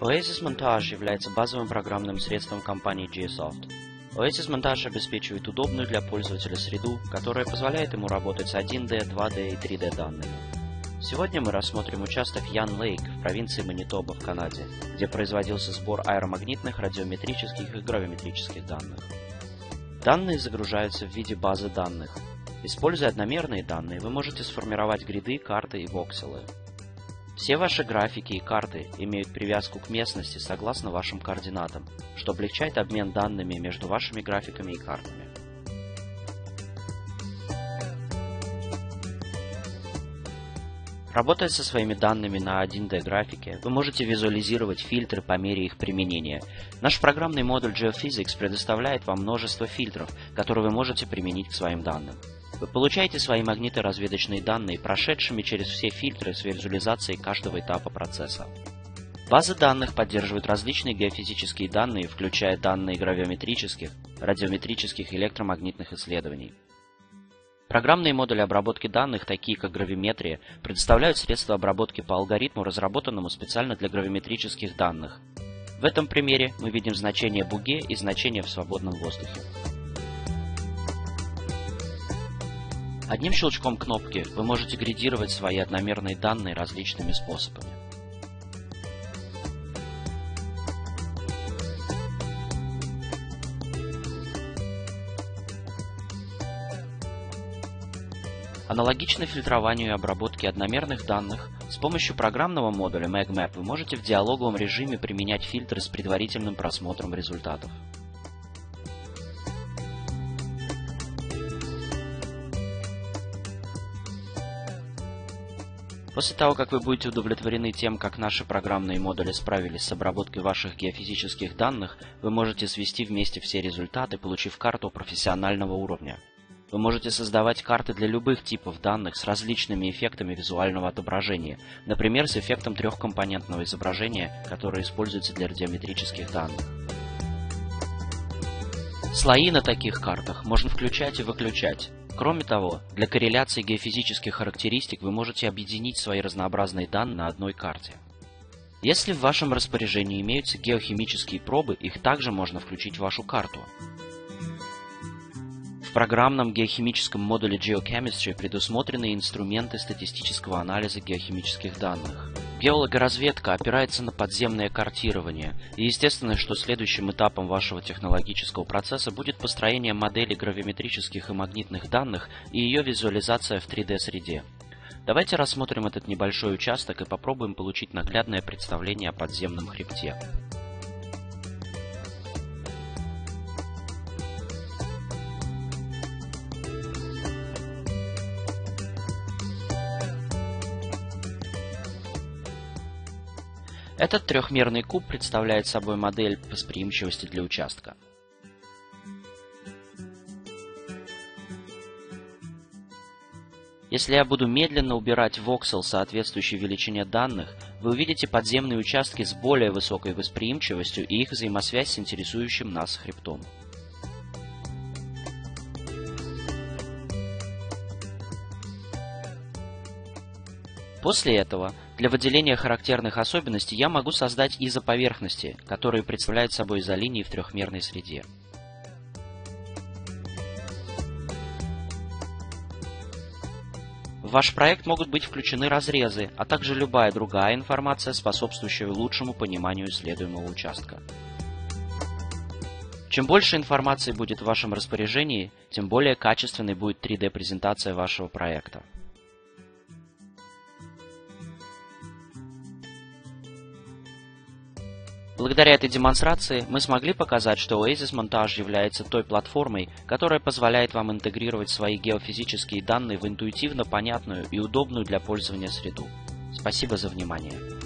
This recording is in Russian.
Oasis Montage является базовым программным средством компании GSoft. Oasis Montage обеспечивает удобную для пользователя среду, которая позволяет ему работать с 1D, 2D и 3D данными. Сегодня мы рассмотрим участок Ян Лейк в провинции Манитоба в Канаде, где производился сбор аэромагнитных, радиометрических и гравиметрических данных. Данные загружаются в виде базы данных. Используя одномерные данные, вы можете сформировать гриды, карты и вокселы. Все ваши графики и карты имеют привязку к местности согласно вашим координатам, что облегчает обмен данными между вашими графиками и картами. Работая со своими данными на 1D графике, вы можете визуализировать фильтры по мере их применения. Наш программный модуль GeoPhysics предоставляет вам множество фильтров, которые вы можете применить к своим данным. Вы получаете свои магниторазведочные данные, прошедшими через все фильтры с визуализацией каждого этапа процесса. Базы данных поддерживают различные геофизические данные, включая данные гравиометрических, радиометрических и электромагнитных исследований. Программные модули обработки данных, такие как гравиметрия, предоставляют средства обработки по алгоритму, разработанному специально для гравиметрических данных. В этом примере мы видим значение буге и значение в свободном воздухе. Одним щелчком кнопки вы можете гридировать свои одномерные данные различными способами. Аналогично фильтрованию и обработке одномерных данных, с помощью программного модуля MagMap вы можете в диалоговом режиме применять фильтры с предварительным просмотром результатов. После того, как вы будете удовлетворены тем, как наши программные модули справились с обработкой ваших геофизических данных, вы можете свести вместе все результаты, получив карту профессионального уровня. Вы можете создавать карты для любых типов данных с различными эффектами визуального отображения, например, с эффектом трехкомпонентного изображения, который используется для радиометрических данных. Слои на таких картах можно включать и выключать. Кроме того, для корреляции геофизических характеристик вы можете объединить свои разнообразные данные на одной карте. Если в вашем распоряжении имеются геохимические пробы, их также можно включить в вашу карту. В программном геохимическом модуле Geochemistry предусмотрены инструменты статистического анализа геохимических данных. Геологоразведка опирается на подземное картирование, и естественно, что следующим этапом вашего технологического процесса будет построение модели гравиметрических и магнитных данных и ее визуализация в 3D-среде. Давайте рассмотрим этот небольшой участок и попробуем получить наглядное представление о подземном хребте. Этот трехмерный куб представляет собой модель восприимчивости для участка. Если я буду медленно убирать воксел соответствующей величине данных, вы увидите подземные участки с более высокой восприимчивостью и их взаимосвязь с интересующим нас хребтом. После этого для выделения характерных особенностей я могу создать изоповерхности, которые представляют собой изолинии в трехмерной среде. В ваш проект могут быть включены разрезы, а также любая другая информация, способствующая лучшему пониманию исследуемого участка. Чем больше информации будет в вашем распоряжении, тем более качественной будет 3D-презентация вашего проекта. Благодаря этой демонстрации мы смогли показать, что Oasis Montage является той платформой, которая позволяет вам интегрировать свои геофизические данные в интуитивно понятную и удобную для пользования среду. Спасибо за внимание.